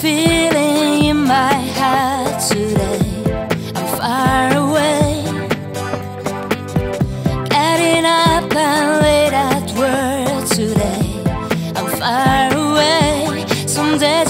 feeling in my heart today. I'm far away, getting up and late at work today. I'm far away. Someday.